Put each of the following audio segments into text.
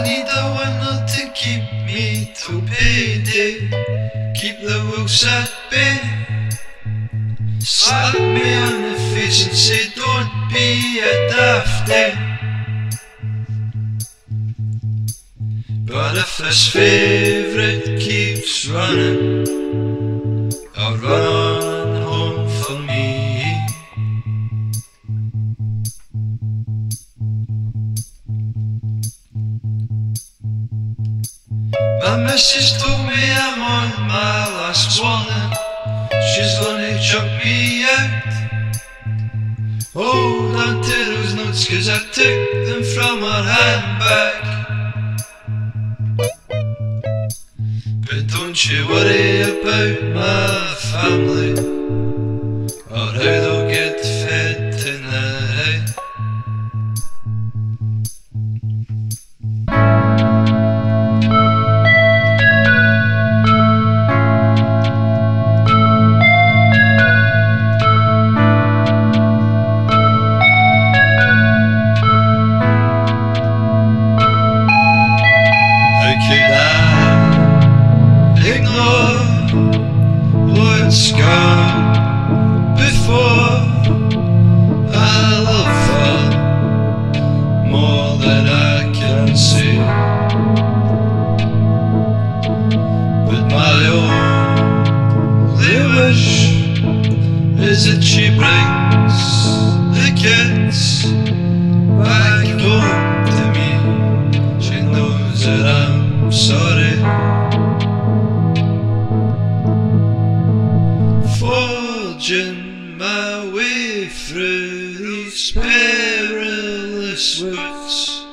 I need the one to keep me to payday. Keep the world at bay. Slap me on the face and say, Don't be a dafty. But if this favourite keeps running, My missus told me I'm on my last warning. She's gonna chuck me out. Hold on to those notes, cause I took them from her handbag. But don't you worry about my family is that she brings the kids back home to me. She knows that I'm sorry. Forging my way through these perilous woods,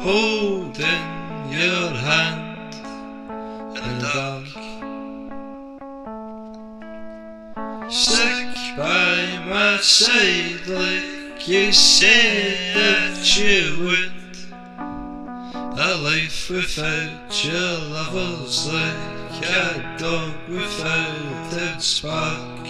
holding Stick by my side like you said that you would. A life without your lovers like a dog without its spark.